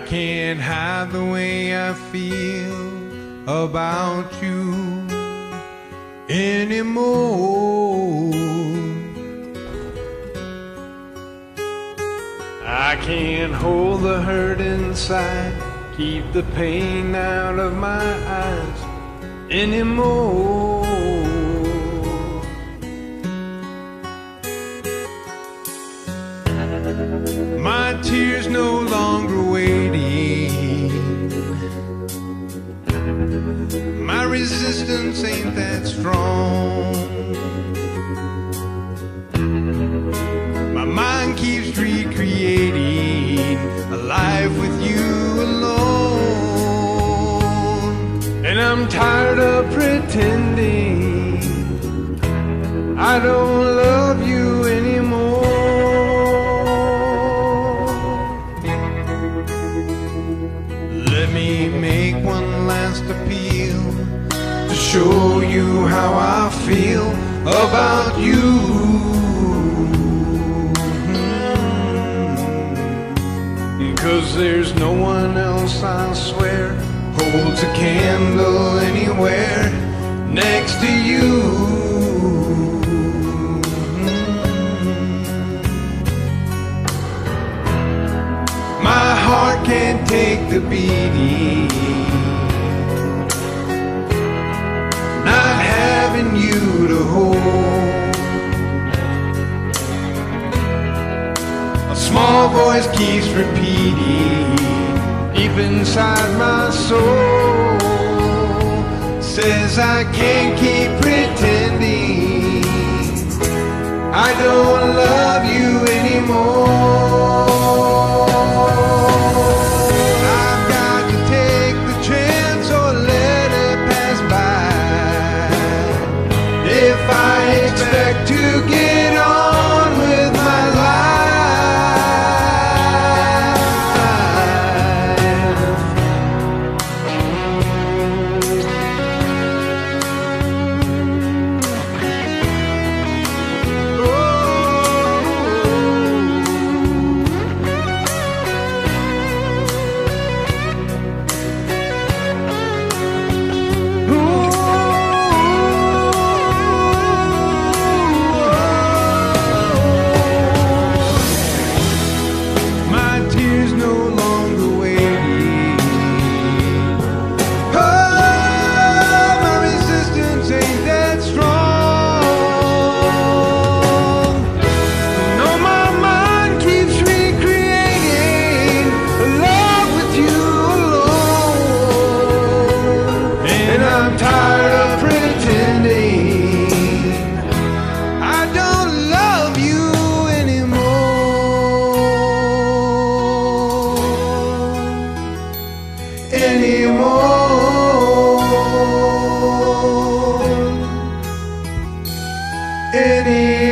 can't hide the way I feel about you anymore. I can't hold the hurt inside, keep the pain out of my eyes anymore. I'm tired of pretending I don't love you anymore. Let me make one last appeal to show you how I feel about you. Hmm. Cause there's no one else, I swear, holds a candle anywhere next to you. My heart can't take the beating. Not having you to hold. A small voice keeps repeating deep inside my soul. Says I can't keep pretending I don't. anymore. anymore.